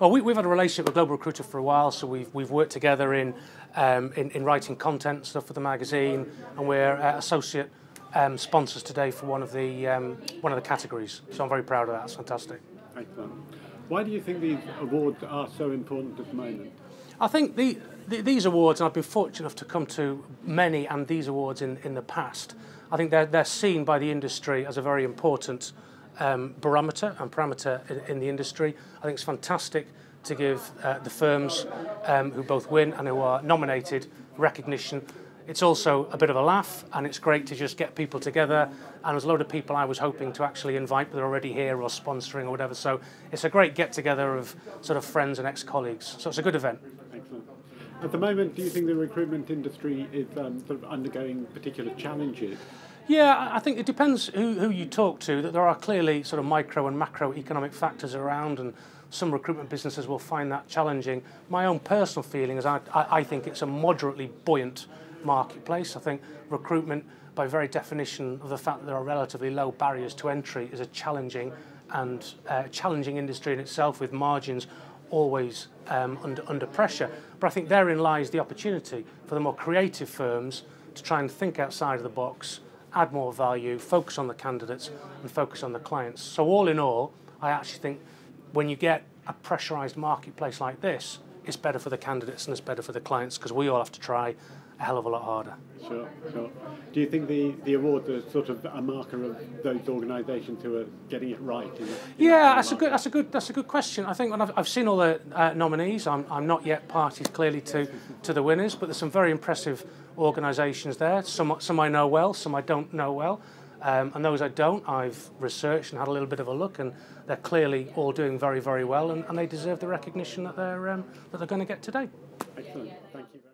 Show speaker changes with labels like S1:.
S1: Well, we, have had a relationship with Global Recruiter for a while, so we've, we've worked together in, um, in, in, writing content stuff for the magazine, and we're uh, associate um, sponsors today for one of the um, one of the categories. So I'm very proud of that. It's fantastic.
S2: Excellent. Why do you think these awards are so important at the moment?
S1: I think the, the, these awards, and I've been fortunate enough to come to many and these awards in, in the past, I think they're, they're seen by the industry as a very important um, barometer and parameter in, in the industry. I think it's fantastic to give uh, the firms um, who both win and who are nominated recognition. It's also a bit of a laugh and it's great to just get people together and there's a load of people I was hoping to actually invite but they're already here or sponsoring or whatever so it's a great get together of sort of friends and ex-colleagues so it's a good event.
S2: Excellent. At the moment do you think the recruitment industry is um, sort of undergoing particular challenges?
S1: Yeah, I think it depends who, who you talk to. That there are clearly sort of micro and macroeconomic factors around, and some recruitment businesses will find that challenging. My own personal feeling is I, I, I think it's a moderately buoyant marketplace. I think recruitment, by very definition of the fact that there are relatively low barriers to entry, is a challenging and uh, challenging industry in itself with margins always um, under, under pressure. But I think therein lies the opportunity for the more creative firms to try and think outside of the box add more value, focus on the candidates and focus on the clients. So all in all, I actually think when you get a pressurized marketplace like this, it's better for the candidates and it's better for the clients because we all have to try a hell of a lot harder.
S2: Sure, sure. Do you think the, the awards are sort of a marker of those organisations who are getting it right? In, in
S1: yeah, that's a good that's a good that's a good question. I think when I've, I've seen all the uh, nominees, I'm, I'm not yet parties clearly to to the winners, but there's some very impressive organisations there. Some some I know well, some I don't know well. Um, and those I don't, I've researched and had a little bit of a look, and they're clearly all doing very, very well, and, and they deserve the recognition that they're um, that they're going to get today.
S2: Excellent. Thank you.